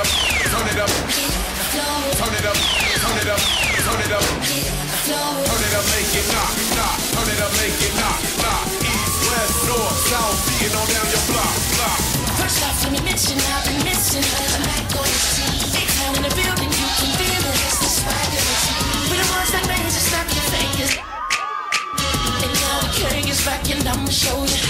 turn it up, turn it up, turn it up, turn it up, turn it up, turn it up, make it knock, knock, turn it up, make it knock, knock. East, west, north, south, beating on down your block, block. First off, let me mention I've been missing. but I'm not going to see. Big time in the building, you can feel it. It's the swagger. We the ones that made you snap your fingers. And now the king is back, and I'ma show you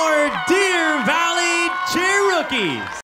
Our Deer Valley Cheer Rookies.